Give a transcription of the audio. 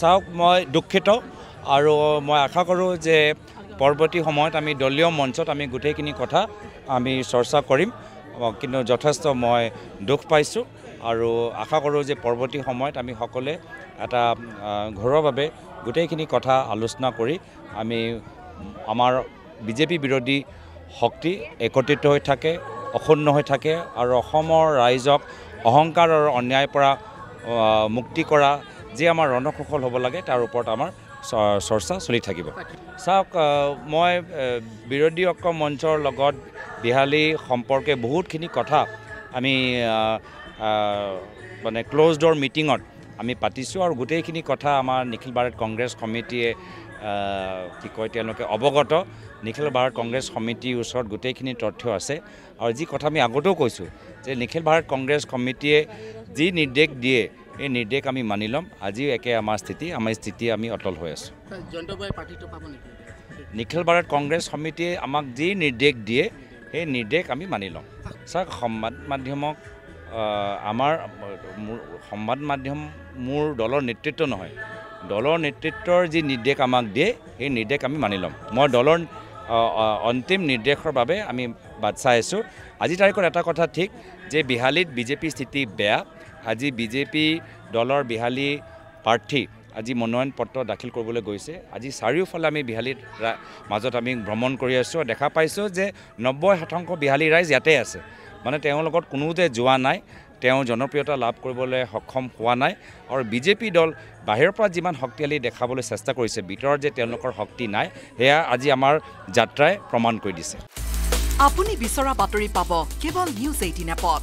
চাওক মই দুখিত আৰু মই আশা কৰোঁ যে পৰৱৰ্তী সময়ত আমি দলীয় মঞ্চত আমি গোটেইখিনি কথা আমি চৰ্চা কৰিম। কিন্তু যথেষ্ট মই দুখ পাইছোঁ আৰু আশা কৰোঁ যে পৰৱৰ্তী সময়ত আমি সকলোৱে এটা ঘৰুৱাভাৱে গোটেইখিনি কথা আলোচনা কৰি আমি আমাৰ বিজেপি বিৰোধী শক্তি একত্ৰিত হৈ থাকে অক্ষুণ্ণ হৈ থাকে আৰু অসমৰ ৰাইজক অহংকাৰ আৰু অন্যায়ৰ পৰা মুক্তি কৰা যি আমাৰ ৰণকৌশল হ'ব লাগে তাৰ ওপৰত আমাৰ চৰ্চা চলি থাকিব। চাওক মই বিৰোধী ঐক্য মঞ্চৰ লগত বিহালী সম্পৰ্কে বহুতখিনি কথা আমি মানে ক্ল'জ ড'ৰ মিটিঙত আমি পাতিছোঁ আৰু গোটেইখিনি কথা আমাৰ নিখিল ভাৰত কংগ্ৰেছ সমিতিয়ে কি কয় তেওঁলোকে অৱগত। নিখিল ভাৰত কংগ্ৰেছ সমিতিৰ ওচৰত গোটেইখিনি তথ্য আছে আৰু যি কথা আমি আগতেও কৈছোঁ যে নিখিল ভাৰত কংগ্ৰেছ সমিতিয়ে যি নিৰ্দেশ দিয়ে এই নিৰ্দেশ আমি মানি ল'ম। আজিও একে আমাৰ স্থিতি আমাৰ স্থিতি আমি অটল হৈ আছোঁ। নিখিল ভাৰত কংগ্ৰেছ সমিতিয়ে আমাক যি নিৰ্দেশ দিয়ে সেই নিৰ্দেশ আমি মানি ল'ম। চাওক সংবাদ মাধ্যমক আমাৰ মোৰ সংবাদ মাধ্যম মোৰ দলৰ নেতৃত্ব নহয়। দলৰ নেতৃত্বৰ যি নিৰ্দেশ আমাক দিয়ে সেই নিৰ্দেশ আমি মানি ল'ম। মই দলৰ অন্তিম নিৰ্দেশৰ বাবে আমি বাট চাই আছোঁ। আজি তাৰিখত এটা কথা ঠিক যে বিহালীত বিজেপিৰ স্থিতি বেয়া আজি বিজেপি দলৰ বিহালী প্ৰাৰ্থী আজি মনোনয়ন পত্ৰ দাখিল কৰিবলৈ গৈছে। আজি চাৰিওফালে আমি বিহালীৰ মাজত আমি ভ্ৰমণ কৰি আছোঁ। দেখা পাইছোঁ যে নব্বৈ শতাংশ বিহালী ৰাইজ ইয়াতে আছে। মানে তেওঁৰ লগত কোনোতে যোৱা নাই তেওঁ জনপ্ৰিয়তা লাভ কৰিবলৈ সক্ষম হোৱা নাই আৰু বিজেপি দল বাহিৰৰ পৰা যিমান শক্তিশালী দেখাবলৈ চেষ্টা কৰিছে ভিতৰত যে তেওঁলোকৰ শক্তি নাই সেয়া আজি আমাৰ যাত্ৰাই প্ৰমাণ কৰি দিছে। আপুনি বিচৰা বাতৰি পাব কেৱল নিউজ এইটিন এপত।